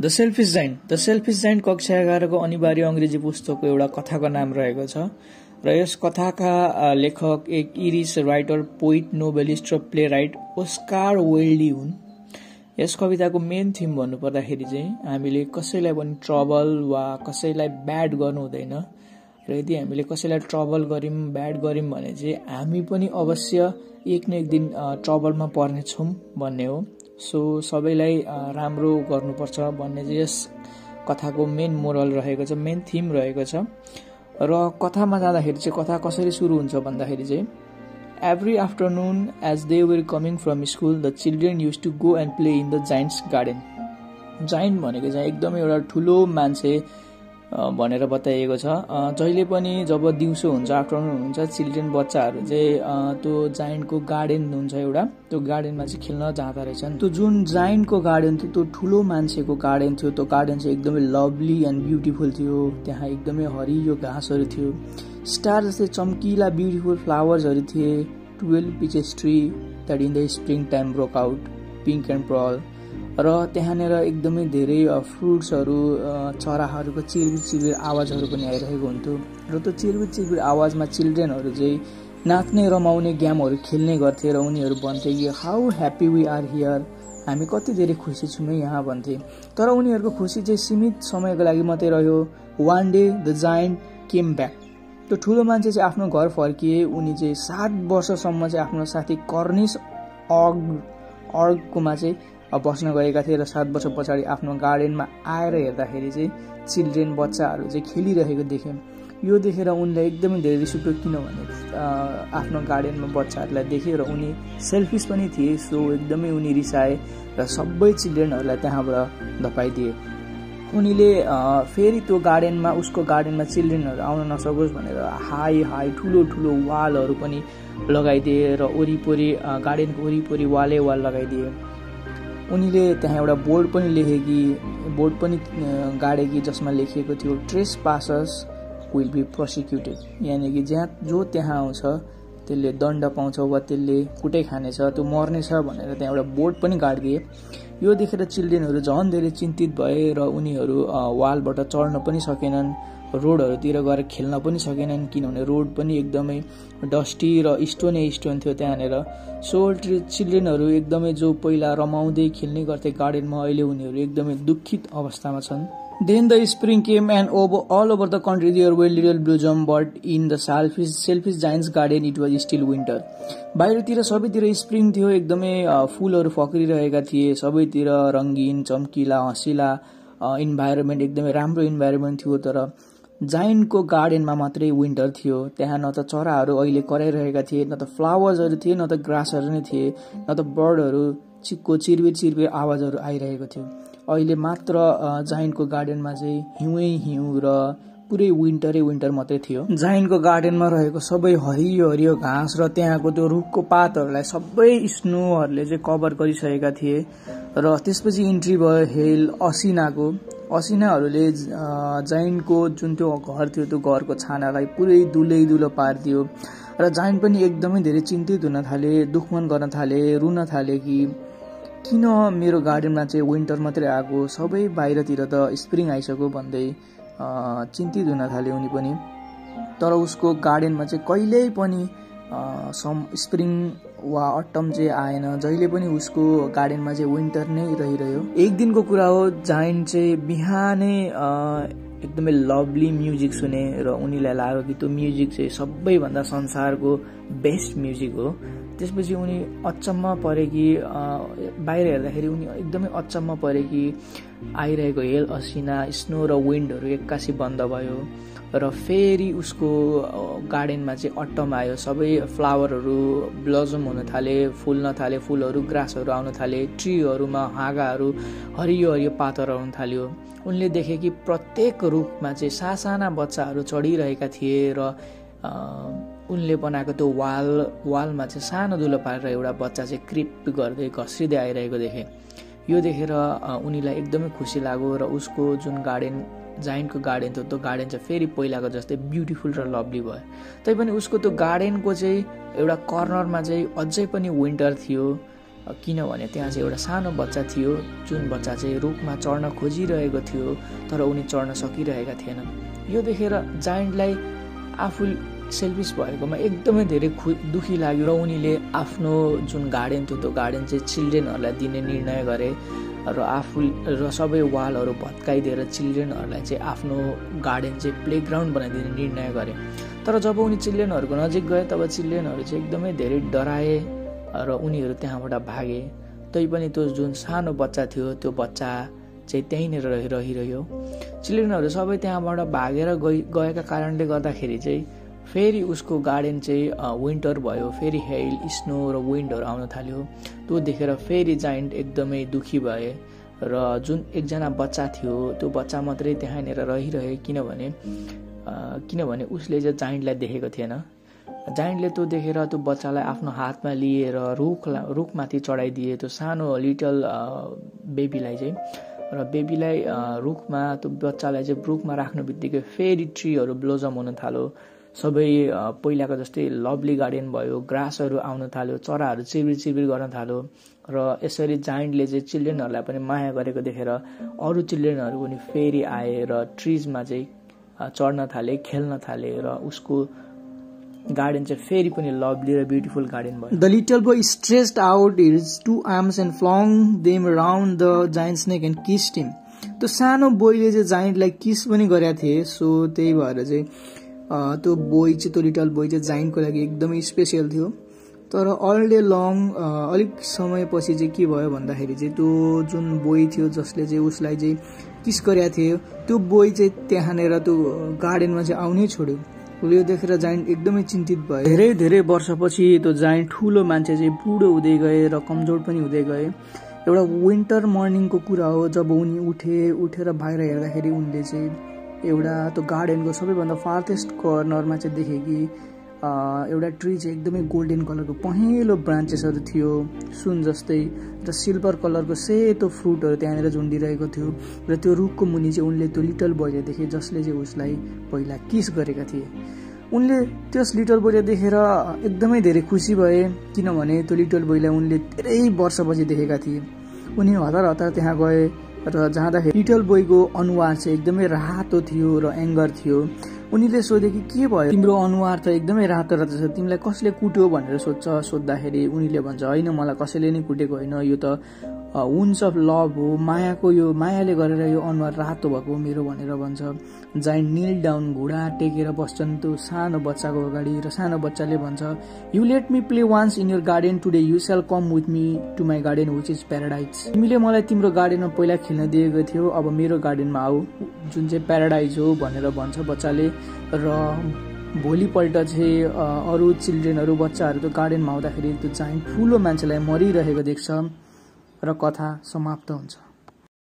The selfish giant the selfish giant कक्षा एघारको अनिवार्य अङ्ग्रेजी पुस्तकको एउटा कथाको नाम रहेको छ। र यस कथाका लेखक एक इरिस राइटर पोइट नोबेलिस्ट र प्ले राइट ओस्कार वेल्डी हुन्। यस कविताको मेन थिम भन्नुपर्दाखेरि चाहिँ हामीले कसैलाई पनि ट्रबल वा कसैलाई ब्याड गर्नु हुँदैन। र यदि हामीले कसैलाई ट्रबल गऱ्यौँ ब्याड गऱ्यौँ भने चाहिँ हामी पनि अवश्य एक न एक दिन ट्रबलमा पर्नेछौँ भन्ने हो। सो सबैलाई राम्रो गर्नुपर्छ भन्ने चाहिँ यस कथाको मेन मोरल रहेको छ मेन थिम रहेको छ। र कथामा जाँदाखेरि चाहिँ कथा कसरी सुरु हुन्छ भन्दाखेरि चाहिँ every afternoon as they were coming from school the children use to go and play in the giants garden giant भनेको चाहिँ एकदमै एउटा ठुलो मान्छे भनेर बताइएको छ। जहिले पनि जब दिउँसो हुन्छ आफ्टरनुन हुन्छ चिल्ड्रेन बच्चाहरू चाहिँ त्यो जाइन्टको गार्डन हुन्छ एउटा त्यो गार्डनमा चाहिँ खेल्न जाँदो रहेछन्। त्यो जुन जाइन्टको गार्डन थियो त्यो ठुलो मान्छेको गार्डन थियो। त्यो गार्डन चाहिँ एकदमै लभली एन्ड ब्युटिफुल थियो। त्यहाँ एकदमै हरियो घाँसहरू थियो। स्टार जस्तै चम्किला ब्युटिफुल फ्लावर्सहरू थिए। Twelve peaches tree that in the spring time broke out pink and pearl. र त्यहाँनिर एकदमै धेरै फ्रुट्सहरू चराहरूको चिरबिर चिरबिर आवाजहरू पनि आइरहेको हुन्थ्यो। र त्यो चिरबिर चिरबिर आवाजमा चिल्ड्रेनहरू चाहिँ नाच्ने रमाउने गेमहरू खेल्ने गर्थे र उनीहरू भन्थे कि how happy we are here हामी कति धेरै खुसी छौँ यहाँ भन्थे। तर उनीहरूको खुसी चाहिँ सीमित समयको लागि मात्रै रह्यो। One day the giant came back त्यो ठुलो मान्छे चाहिँ आफ्नो घर फर्किए। उनी चाहिँ सात वर्षसम्म चाहिँ आफ्नो साथी कर्निस अग अर्गकोमा चाहिँ बस्न गएका थिए र सात वर्ष पछाडि आफ्नो गार्डनमा आएर हेर्दाखेरि चाहिँ चिल्ड्रेन बच्चाहरू चाहिँ खेलिरहेको देख्यौँ यो देखेर उनलाई एकदमै धेरै रिस उठ्यो किनभने आफ्नो गार्डनमा बच्चाहरूलाई देखे र उनी सेल्फिस पनि थिए सो एकदमै उनी रिसाए र सबै चिल्ड्रेनहरूलाई त्यहाँबाट धपाइदिए। उनीले फेरि त्यो गार्डनमा उसको गार्डनमा चिल्ड्रेनहरू आउन नसकोस् भनेर हाई हाई ठुलो ठुलो वालहरू पनि लगाइदिए र वरिपरि गार्डनको वरिपरि वालै वाल लगाइदिए। उनीले त्यहाँ एउटा बोर्ड पनि लेखे कि बोर्ड पनि गाडे कि जसमा लेखिएको थियो trespassers will be prosecuted यानि कि जहाँ जो त्यहाँ आउँछ त्यसले दण्ड पाउँछ वा त्यसले कुटै खानेछ त्यो मर्नेछ भनेर त्यहाँ एउटा बोर्ड पनि गाडिदिए यो देखेर चिल्ड्रेनहरू झन् धेरै चिन्तित भए र उनीहरू वालबाट चढ्न पनि सकेनन्। रोडहरूतिर गएर खेल्न पनि सकेनन् किनभने रोड पनि एकदमै डस्टी र स्टोनै स्टोन थियो त्यहाँनिर। सो चिल्ड्रेनहरू एकदमै जो पहिला रमाउँदै खेल्ने गर्थे गार्डनमा अहिले उनीहरू एकदमै दुखित अवस्थामा छन्। Then the spring came and over all over the country there were little blossom but in the selfish selfish giants garden it was still winter बाहिरतिर सबैतिर स्प्रिङ थियो एकदमै फुलहरू फक्रिरहेका थिए। सबैतिर रङ्गिन चम्किला हँसिला इन्भाइरोमेन्ट एकदमै राम्रो इन्भाइरोमेन्ट थियो तर जाइन्टको गार्डनमा मात्रै विन्टर थियो। त्यहाँ न त चराहरू अहिले कराइरहेका थिए न त फ्लावर्सहरू थिए न त ग्रासहरू नै थिए न त बर्डहरू चिक्को चिरबिर चिरबिर आवाजहरू आइरहेको थियो। अहिले मात्र जाइन्टको गार्डनमा चाहिँ हिउँै हिउँ र पुरै विन्टरै विन्टर मात्रै थियो। जाइन्टको गार्डनमा रहेको सबै हरियो हरियो घाँस र त्यहाँको त्यो रुखको पातहरूलाई सबै स्नोहरूले चाहिँ कभर गरिसकेका थिए। र त्यसपछि इन्ट्री भयो हेल असिनाको। असिनाहरूले जाइन्टको जुन त्यो घर थियो त्यो घरको छानालाई पुरै दुलै दुलो पारिदियो। र जाइन्ट पनि एकदमै धेरै चिन्तित हुन थाले दुखमन गर्न थाले रुन थाले कि किन मेरो गार्डनमा चाहिँ विन्टर मात्रै आएको सबै बाहिरतिर त स्प्रिङ आइसक्यो भन्दै चिन्तित हुन थाले उनी पनि। तर उसको गार्डनमा चाहिँ कहिल्यै पनि सम स्प्रिङ वा अट्टम चाहिँ आएन जहिले पनि उसको गार्डनमा चाहिँ विन्टर नै रहिरह्यो। एक दिनको कुरा हो जाइन्ट चाहिँ बिहानै एकदमै लभली म्युजिक सुने र उनीलाई लाग्यो कि त्यो म्युजिक चाहिँ सबैभन्दा संसारको बेस्ट म्युजिक हो। त्यसपछि उनी अचम्म परे कि बाहिर हेर्दाखेरि उनी एकदमै अचम्म परे कि आइरहेको हेल असिना स्नो र विन्डहरू एक्कासी बन्द भयो। र फेरि उसको गार्डनमा चाहिँ अट्टम आयो। सबै फ्लावरहरू ब्लजम हुन थाले फुल्न थाले फुलहरू ग्रासहरू आउन थाले ट्रीहरूमा हाँगाहरू हरियो हरियो पातहरू आउन थाल्यो। उनले देखे कि प्रत्येक रुखमा चाहिँ सासाना बच्चाहरू चढिरहेका थिए र उनले बनाएको त्यो वाल वालमा चाहिँ सानो दुलो पारेर एउटा बच्चा चाहिँ क्रिप गर्दै घस्रिँदै आइरहेको देखे। यो देखेर उनीलाई एकदमै खुसी लाग्यो र उसको जुन गार्डन जाइन्टको गार्डन थियो त्यो गार्डन चाहिँ फेरि पहिलाको जस्तै ब्युटिफुल र लभली भयो। तैपनि उसको त्यो गार्डनको चाहिँ एउटा कर्नरमा चाहिँ अझै पनि विन्टर थियो किनभने त्यहाँ चाहिँ एउटा सानो बच्चा थियो जुन बच्चा चाहिँ रुखमा चढ्न खोजिरहेको थियो तर उनी चढ्न सकिरहेका थिएनन्। यो देखेर जाइन्टलाई आफू सेल्फिस भएकोमा एकदमै धेरै खु दुखी लाग्यो र उनीले आफ्नो जुन गार्डन थियो त्यो गार्डन चाहिँ चिल्ड्रेनहरूलाई दिने निर्णय गरे। र आफू र सबै वालहरू भत्काइदिएर चिल्ड्रेनहरूलाई चाहिँ आफ्नो गार्डन चाहिँ प्लेग्राउन्ड बनाइदिने निर्णय गरे। तर जब उनी चिल्ड्रेनहरूको नजिक गए तब चिल्ड्रेनहरू चाहिँ एकदमै धेरै डराए र उनीहरू त्यहाँबाट भागे। तैपनि त्यो जुन सानो बच्चा थियो त्यो बच्चा चाहिँ त्यहीँनिर रहि रहिरह्यो। चिल्ड्रेनहरू सबै त्यहाँबाट भागेर गइ गएका कारणले गर्दाखेरि चाहिँ फेरि उसको गार्डन चाहिँ विन्टर भयो फेरि हेल स्नो र विन्डहरू आउन थाल्यो। त्यो देखेर फेरि जाइन्ट एकदमै दुखी भए र जुन एकजना बच्चा थियो त्यो बच्चा मात्रै त्यहाँनिर रहिरहे किनभने किनभने उसले चाहिँ जाइन्टलाई देखेको थिएन। जाइन्टले त्यो देखेर त्यो बच्चालाई आफ्नो हातमा लिएर रुख रुखमाथि चढाइदिए त्यो सानो लिटल बेबीलाई चाहिँ। र बेबीलाई रुखमा त्यो बच्चालाई चाहिँ रुखमा राख्नु बित्तिकै फेरि ट्रीहरू ब्लोजम हुन थाल्यो। सबै पहिलाको जस्तै लभली गार्डन भयो ग्रासहरू आउन थाल्यो चराहरू चिरबिर चिरबिर गर्न थाल्यो र यसरी जाइन्टले चाहिँ चिल्ड्रेनहरूलाई पनि माया गरेको देखेर अरू चिल्ड्रेनहरू पनि फेरि आए र ट्रिजमा चाहिँ चढ्न थाले खेल्न थाले र उसको गार्डन चाहिँ फेरि पनि लभली र ब्युटिफुल गार्डन भयो। The little boy stretched out his two arms and flung them round the giant neck and kissed him त्यो सानो बोयले चाहिँ जाइन्टलाई किस पनि गरेका थिए सो त्यही भएर चाहिँ त्यो बोय चाहिँ त्यो लिटल बोय चाहिँ जाइन्टको लागि एकदमै स्पेसियल थियो। तर अल डे लङ अलिक समयपछि चाहिँ के भयो भन्दाखेरि चाहिँ त्यो जुन बोय थियो जसले चाहिँ उसलाई चाहिँ किस गरेका थियो त्यो बोय चाहिँ त्यहाँनिर त्यो गार्डनमा चाहिँ आउनै छोड्यो। उसले यो देखेर जाइन्ट एकदमै चिन्तित भयो। धेरै धेरै वर्षपछि त्यो जाइन्ट ठुलो मान्छे चाहिँ बुढो हुँदै गए र कमजोर पनि हुँदै गए। एउटा विन्टर मर्निङको कुरा हो जब उनी उठे उठेर बाहिर हेर्दाखेरि उनले चाहिँ एउटा त्यो गार्डनको सबैभन्दा फार्थेस्ट कर्नरमा चाहिँ देखेँ कि एउटा ट्री चाहिँ एकदमै गोल्डन कलरको पहेँलो ब्रान्चेसहरू थियो सुन जस्तै र सिल्भर कलरको सेतो फ्रुटहरू त्यहाँनिर झुन्डिरहेको थियो र त्यो रुखको मुनि चाहिँ उनले त्यो लिटल बोयले देखे जसले चाहिँ उसलाई पहिला किस गरेका थिए। उनले त्यस लिटल बोयले देखेर एकदमै धेरै खुसी भए किनभने त्यो लिटल बोयलाई उनले धेरै वर्षपछि देखेका थिए। उनी हतार हतार त्यहाँ गए र जाँदाखेरि लिटल बोयको अनुहार चाहिँ एकदमै रातो थियो र एङ्गर थियो। उनीले सोधे कि के भयो? तिम्रो अनुहार त एकदमै रातो रातो छ तिमीलाई कसले कुट्यो भनेर सोध्छ। सोद्धाखेरि उनीले भन्छ होइन मलाई कसैले नै कुटेको होइन यो त वुन्स अफ लभ हो मायाको यो मायाले गरेर यो अनुहार रातो भएको मेरो भनेर भन्छ। जाइन्ट निल डाउन घुँडा टेकेर बस्छन् त्यो सानो बच्चाको अगाडि र सानो बच्चाले भन्छ you let me play once in your garden today you shall come with me to my garden which is paradise तिमीले मलाई तिम्रो गार्डनमा पहिला खेल्न दिएको थियो अब मेरो गार्डनमा आऊ। जुन चाहिँ प्याराडाइज हो भनेर भन्छ बच्चाले। र भोलिपल्ट चाहिँ अरू चिल्ड्रेनहरू बच्चाहरू त्यो गार्डनमा आउँदाखेरि त्यो चाहिँ ठुलो मान्छेलाई मरिरहेको देख्छ। र कथा समाप्त हुन्छ।